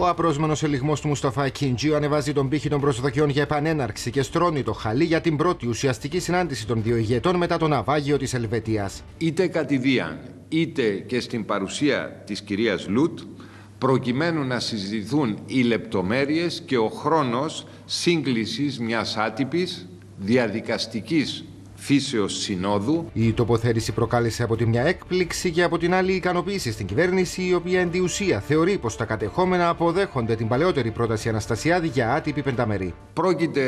Ο απρόσμενος ελιγμός του Μουσταφά Κιντζίου ανεβάζει τον πύχη των προσδοκιών για επανέναρξη και στρώνει το χαλί για την πρώτη ουσιαστική συνάντηση των δύο ηγετών μετά το ναυάγιο της Ελβετίας. Είτε κατηδίαν, είτε και στην παρουσία της κυρίας Λουτ, προκειμένου να συζητηθούν οι λεπτομέρειες και ο χρόνος σύγκλησης μιας άτυπης διαδικαστικής φύσεως συνόδου. Η τοποθέτηση προκάλεσε από τη μια έκπληξη και από την άλλη ικανοποίηση στην κυβέρνηση, η οποία εν ουσία θεωρεί πως τα κατεχόμενα αποδέχονται την παλαιότερη πρόταση Αναστασιάδη για άτυπη πενταμερή. Πρόκειται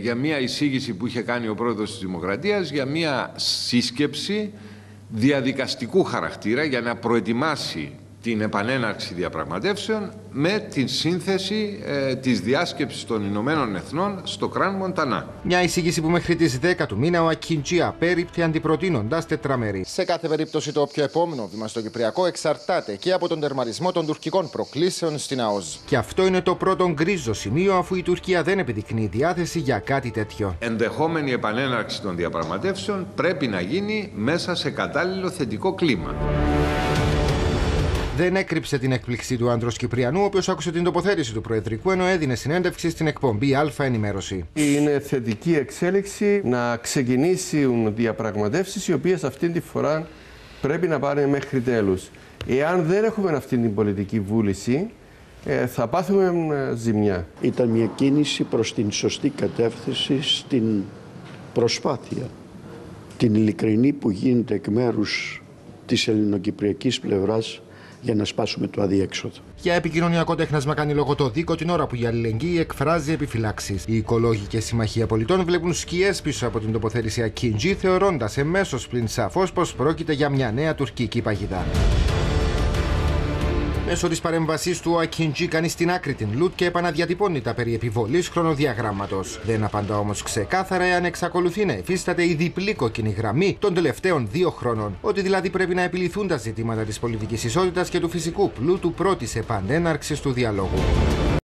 για μια εισήγηση που είχε κάνει ο πρόεδρος της Δημοκρατίας για μια σύσκεψη διαδικαστικού χαρακτήρα για να προετοιμάσει την επανέναρξη διαπραγματεύσεων με την σύνθεση ε, της διάσκεψης των Ηνωμένων Εθνών στο Κράν Μοντανά. Μια εισήγηση που μέχρι τις 10 του μήνα ο Ακιντζή απέριπτε αντιπροτείνοντας τετραμερή. Σε κάθε περίπτωση το πιο επόμενο βήμα στο Κυπριακό εξαρτάται και από τον τερματισμό των τουρκικών προκλήσεων στην ΑΟΣ. Και αυτό είναι το πρώτο γκρίζο σημείο αφού η Τουρκία δεν επιδεικνύει διάθεση για κάτι τέτοιο. Ενδεχόμενη επανέναρξη των διαπραγματεύσεων πρέπει να γίνει μέσα σε κατάλληλο θετικό κλίμα δεν έκρυψε την έκπληξη του άντρος Κυπριανού, ο οποίος άκουσε την τοποθέτηση του Προεδρικού ενώ έδινε συνέντευξη στην εκπομπή Α Ενημέρωση. Είναι θετική εξέλιξη να ξεκινήσουν διαπραγματεύσεις οι οποίες αυτή τη φορά πρέπει να πάνε μέχρι τέλους. Εάν δεν έχουμε αυτή την πολιτική βούληση, ε, θα πάθουμε ε, ζημιά. Ήταν μια κίνηση προς την σωστή κατεύθυνση στην προσπάθεια, την ειλικρινή που γίνεται εκ μέρους της ελληνοκυπριακής πλευράς για να σπάσουμε το αδιέξοδο. Για επικοινωνιακό τέχνασμα κάνει λόγο το δίκο την ώρα που η αλληλεγγύη εκφράζει επιφυλάξεις. Οι οικολόγοι και συμμαχία πολιτών βλέπουν σκιές πίσω από την τοποθέτηση Ακίντζη, θεωρώντας εμέσως πλην σαφώς πως πρόκειται για μια νέα τουρκική παγίδα. Μέσω της παρέμβασής του, ο Ακίντζη κάνει στην άκρη την Λουτ και επαναδιατυπώνει τα περί επιβολής χρονοδιαγράμματος. Δεν απαντά όμως ξεκάθαρα εάν εξακολουθεί να εφίσταται η διπλή κόκκινη γραμμή των τελευταίων δύο χρόνων. Ότι δηλαδή πρέπει να επιληθούν τα ζητήματα της πολιτικής ισότητας και του φυσικού πλούτου πρώτης επανέναρξης του διαλόγου.